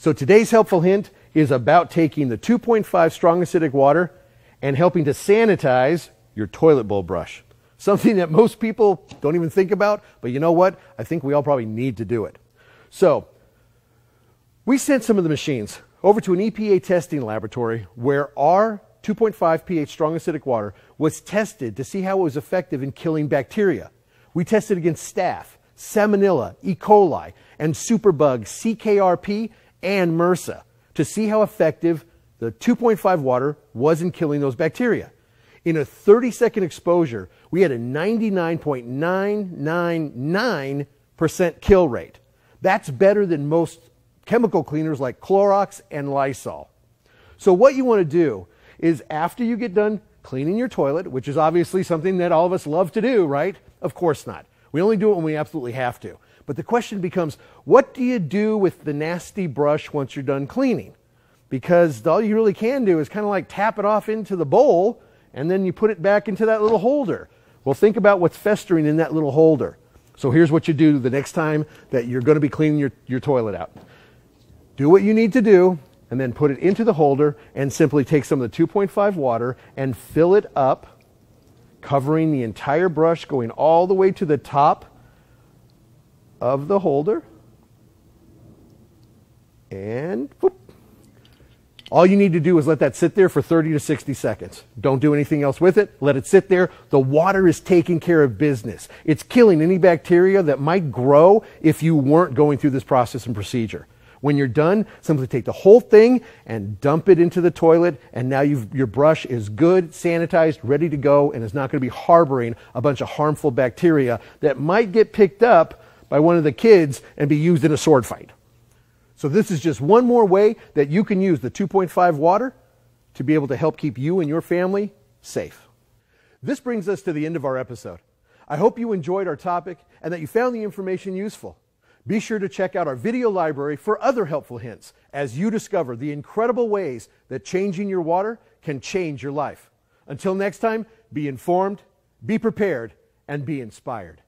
So today's helpful hint is about taking the 2.5 strong acidic water and helping to sanitize your toilet bowl brush. Something that most people don't even think about, but you know what? I think we all probably need to do it. So, we sent some of the machines over to an EPA testing laboratory where our 2.5 pH strong acidic water was tested to see how it was effective in killing bacteria. We tested against staph, salmonella, E. coli, and superbug CKRP and MRSA to see how effective the 2.5 water was in killing those bacteria. In a 30 second exposure, we had a 99.999% kill rate. That's better than most chemical cleaners like Clorox and Lysol. So, what you want to do is after you get done cleaning your toilet, which is obviously something that all of us love to do, right? Of course not. We only do it when we absolutely have to. But the question becomes what do you do with the nasty brush once you're done cleaning? Because all you really can do is kind of like tap it off into the bowl and then you put it back into that little holder. Well, think about what's festering in that little holder. So here's what you do the next time that you're going to be cleaning your, your toilet out. Do what you need to do, and then put it into the holder and simply take some of the 2.5 water and fill it up, covering the entire brush, going all the way to the top of the holder. And whoop, all you need to do is let that sit there for 30 to 60 seconds. Don't do anything else with it. Let it sit there. The water is taking care of business. It's killing any bacteria that might grow if you weren't going through this process and procedure. When you're done, simply take the whole thing and dump it into the toilet, and now your brush is good, sanitized, ready to go, and is not going to be harboring a bunch of harmful bacteria that might get picked up by one of the kids and be used in a sword fight. So this is just one more way that you can use the 2.5 water to be able to help keep you and your family safe. This brings us to the end of our episode. I hope you enjoyed our topic and that you found the information useful. Be sure to check out our video library for other helpful hints as you discover the incredible ways that changing your water can change your life. Until next time, be informed, be prepared, and be inspired.